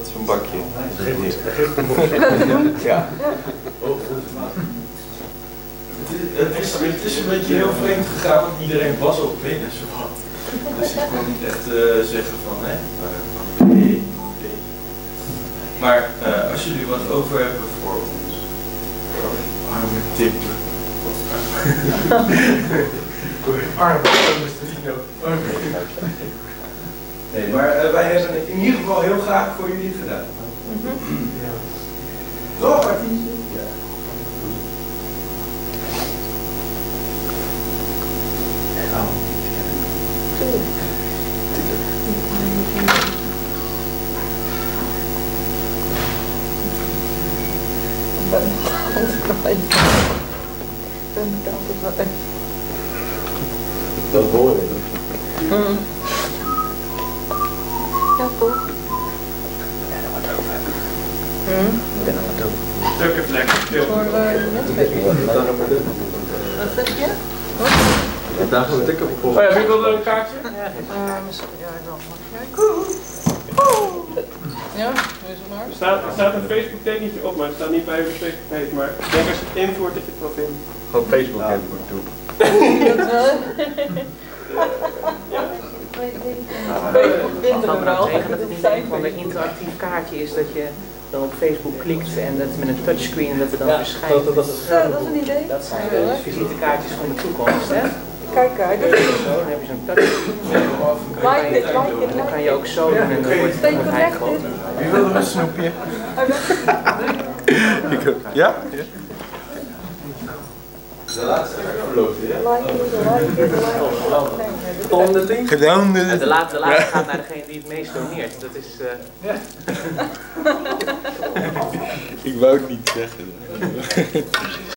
dat is een bakje. Ja. Het is, het is een beetje heel vreemd gegaan, want iedereen was op binnen zo wat. Dus ik kon niet echt eh, zeggen van, hè, maar, nee, nee. Maar eh, als jullie wat over hebben voor ons, oh, arme Timber. Arme Timber. Nee, maar eh, wij hebben het in ieder geval heel graag voor jullie gedaan. Toch, Artiestje? Ja. Ben altijd. Ben ik altijd wel echt. Dat hoor je. Ja, toch? Hm? Stuk het lekker stil. Voor uh, netwerk. Wat zeg je? Daar gaan we tikken voor. Oh ja, wie wil een kaartje? Uh, misschien, ja, ik wel. Mag jij? Ja, wees er maar. Er staat, er staat een Facebook tekentje op, maar het staat niet bij uw Facebook page. Maar ik denk als je het invoert dat je het wel vindt. Gewoon Facebook hebben doen. Dat wel. Facebook vinden we wel. tegen dat het een van een interactief kaartje is dat je dan op Facebook klikt en dat met een touchscreen dat er dan verschijnt. Ja, dat is een idee. Dat zijn de visitekaartjes van de toekomst, hè? Kijk, kijk. Zo, dan heb je zo'n touchscreen. Like it, like it, Dan kan je ook zo doen en dan wordt het groot. Wie wil er een snoepje? Ja? De laatste verloopt, hè? It. Gedaan. En De laatste, de laatste gaat naar degene die het meest doneert. Dat is... eh, Ik wou het niet zeggen.